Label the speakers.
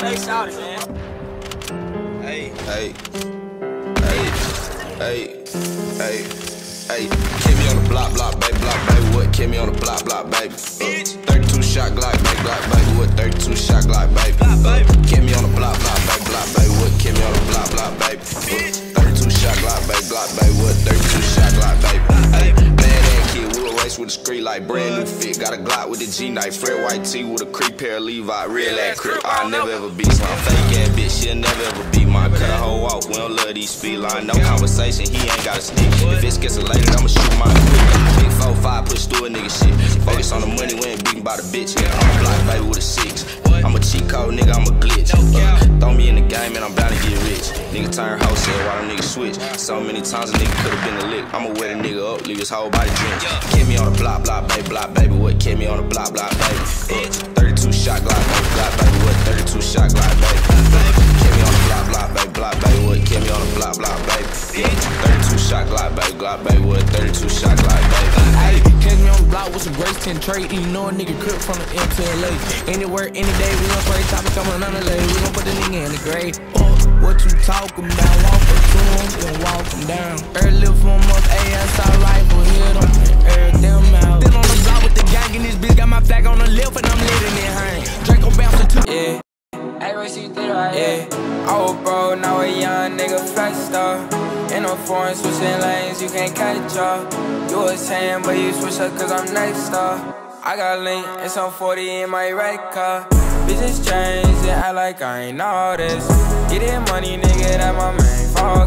Speaker 1: they shouted, man.
Speaker 2: Hey, hey, hey, hey, hey, hey. Keep me on the block, block, baby, block, baby. What? Keep me on the block, block, baby. Uh, 32 shot Glock, baby, Glock, baby. What? 32 shot Glock, baby. Uh, keep me on the block, block, baby, block, baby. What? Keep me on the block, block, baby. Uh, 32 shot Glock, baby, Glock, baby. What? 32 with a street like brand new fit. Got a Glock with a G knife, Fred white tee with a creep pair of Levi, real ass crip, I never ever be some fake ass bitch. She'll never ever be mine. Cut a hoe off, we don't love these speed line. No conversation, he ain't got a stick. If it's escalated, I'ma shoot my quick. Big 4-5, push through a nigga shit. Focus on the money, we ain't beaten by the bitch. I'm a block baby with a six. I'm a cheat code, nigga, I'm a glitch. Uh, throw me in the game and I'm bound to get rich. Nigga turn wholesale while them niggas switch. So many times a nigga could've been a lick. I'ma wet a nigga up, leave his whole body drenched. Keep me on the block, block, baby, block, baby. What? Keep me on the block, block, baby. Uh, 32 shot Glock, baby, Glock, baby. What? 32 shot Glock, baby. Keep me on the block, block, baby, block, baby. What? Keep me on the block, block, baby. 32 shot Glock, baby, Glock, baby. What? 32 shot Glock, baby.
Speaker 3: Hey, catch me on the block with some Grace 10 trade. You know a nigga crip from the M to LA. Anywhere, any day, we gon' spray topic coming on the in the grave. Fuck what you talking about? Walk up to him, then walk him down. Early lift him up, ASI rifle, hit him, air them out. Then on the block with the gang, and this bitch got my flag on the left, and I'm letting it hang. Draco bouncing to
Speaker 4: Yeah. Hey, Race, you did right. Yeah. Oh, I was broke, now a young nigga flex star. In a foreign switching lanes, you can't catch up. You was saying, but you switch up cause I'm next star. I got link and some 40 in my red car. Bitches change and act like I ain't all this. Get money, nigga, that my main focus.